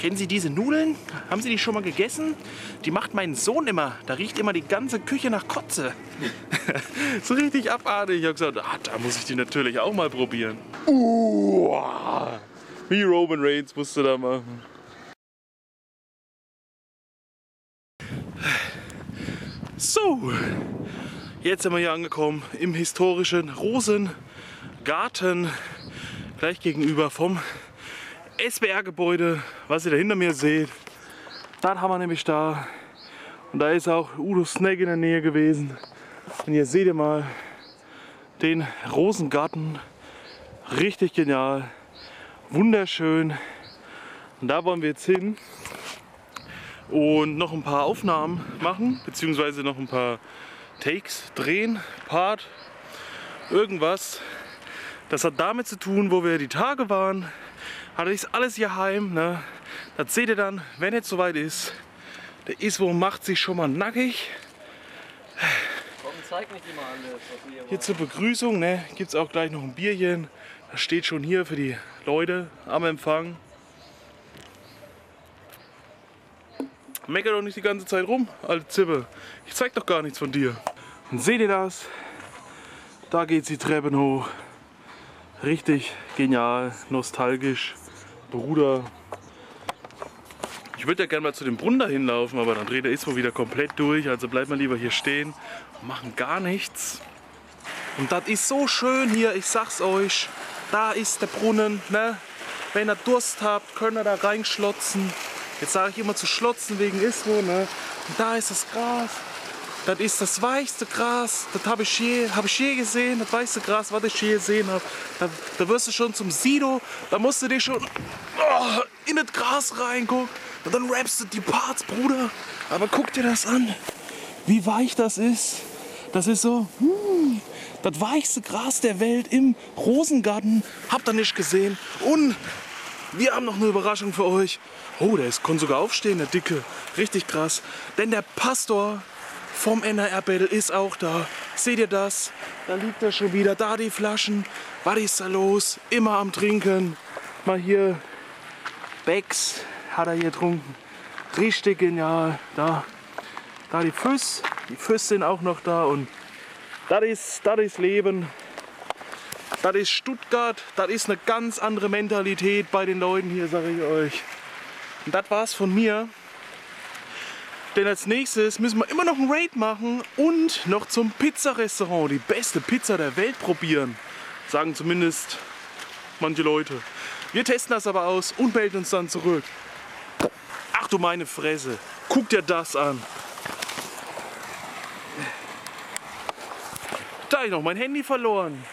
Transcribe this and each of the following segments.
Kennen Sie diese Nudeln? Haben Sie die schon mal gegessen? Die macht mein Sohn immer. Da riecht immer die ganze Küche nach Kotze. so richtig abartig. Ich habe gesagt, ah, da muss ich die natürlich auch mal probieren. Uah, wie Roman Reigns musst du da machen. So, jetzt sind wir hier angekommen im historischen Rosengarten, gleich gegenüber vom SBR-Gebäude, was ihr da hinter mir seht. Das haben wir nämlich da. Und da ist auch Udo Snag in der Nähe gewesen. Und hier seht ihr mal den Rosengarten. Richtig genial, wunderschön. Und da wollen wir jetzt hin und noch ein paar Aufnahmen machen, beziehungsweise noch ein paar Takes drehen, Part, irgendwas. Das hat damit zu tun, wo wir die Tage waren. Ich alles hier heim. Ne? Das seht ihr dann, wenn es soweit ist. Der Iswo macht sich schon mal nackig. Komm, zeig nicht immer alles, was hier Hier zur Begrüßung ne, gibt es auch gleich noch ein Bierchen. Das steht schon hier für die Leute am Empfang. Mecker doch nicht die ganze Zeit rum, alte Zippe. Ich zeig doch gar nichts von dir. Und seht ihr das? Da geht die Treppen hoch. Richtig genial, nostalgisch. Bruder. Ich würde ja gerne mal zu dem Brunnen da hinlaufen, aber dann dreht der Ismo wieder komplett durch. Also bleibt mal lieber hier stehen und machen gar nichts. Und das ist so schön hier, ich sag's euch. Da ist der Brunnen, ne? Wenn ihr Durst habt, könnt ihr da reinschlotzen. Jetzt sage ich immer zu schlotzen wegen Ismo, ne? Und da ist das Gras. Das ist das weichste Gras, das habe ich, je, hab ich je gesehen, das weichste Gras, was ich je gesehen habe. Da, da wirst du schon zum Sido, da musst du dich schon oh, in das Gras reingucken. Und dann rappst du die Parts, Bruder. Aber guck dir das an, wie weich das ist. Das ist so, hm, das weichste Gras der Welt im Rosengarten. Habt ihr nicht gesehen? Und wir haben noch eine Überraschung für euch. Oh, der ist, kann sogar aufstehen, der Dicke. Richtig krass. Denn der Pastor vom NR Battle ist auch da. Seht ihr das? Da liegt er schon wieder. Da die Flaschen. Was ist da los? Immer am Trinken. Mal hier. Becks hat er hier getrunken. Richtig genial. Da, da die Füße. Die Füße sind auch noch da. Und das ist, das ist Leben. Das ist Stuttgart. Das ist eine ganz andere Mentalität bei den Leuten hier, sage ich euch. Und das war's von mir. Denn als nächstes müssen wir immer noch ein Raid machen und noch zum Pizzarestaurant die beste Pizza der Welt probieren. Sagen zumindest manche Leute. Wir testen das aber aus und melden uns dann zurück. Ach du meine Fresse, guck dir das an. Da habe ich noch mein Handy verloren.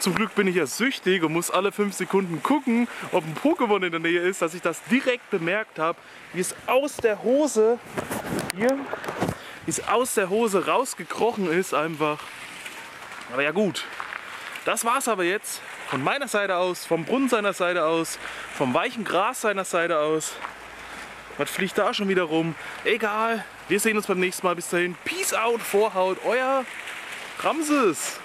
Zum Glück bin ich ja süchtig und muss alle 5 Sekunden gucken, ob ein Pokémon in der Nähe ist, dass ich das direkt bemerkt habe, wie es aus der Hose hier, wie es aus der Hose rausgekrochen ist einfach. Aber ja gut, das war's aber jetzt von meiner Seite aus, vom Brunnen seiner Seite aus, vom weichen Gras seiner Seite aus. Was fliegt da schon wieder rum? Egal, wir sehen uns beim nächsten Mal. Bis dahin, Peace out, Vorhaut, euer Ramses.